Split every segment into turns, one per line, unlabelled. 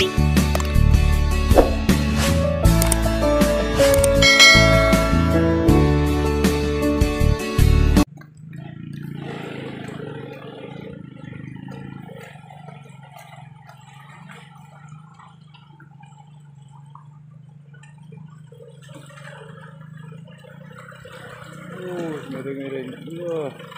Oh, merah-merah. Wah.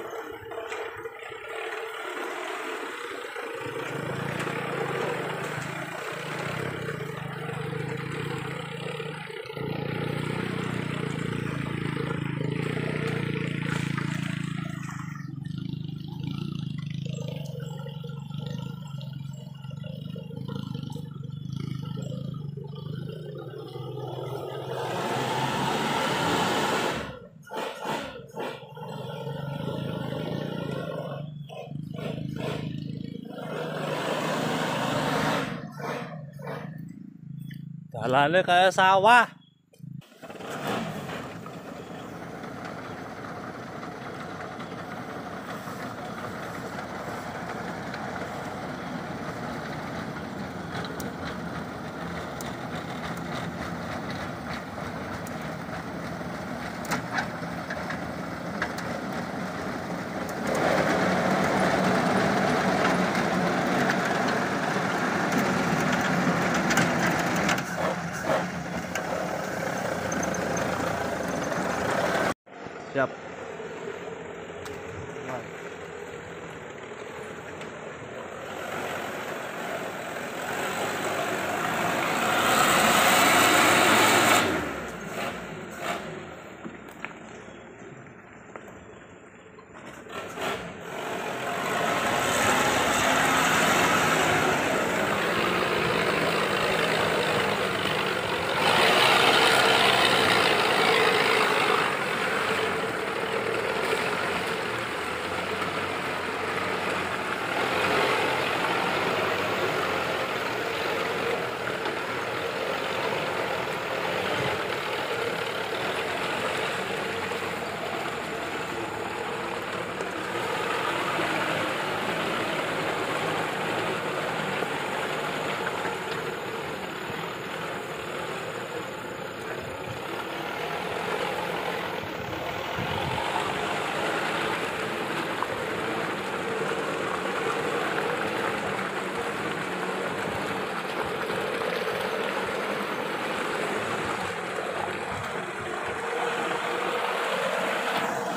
来来那个沙哇 Jalannya kayak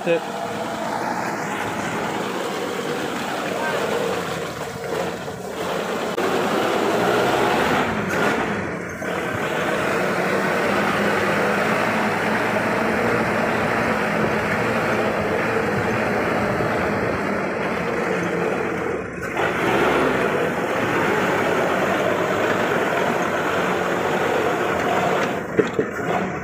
left it. Thank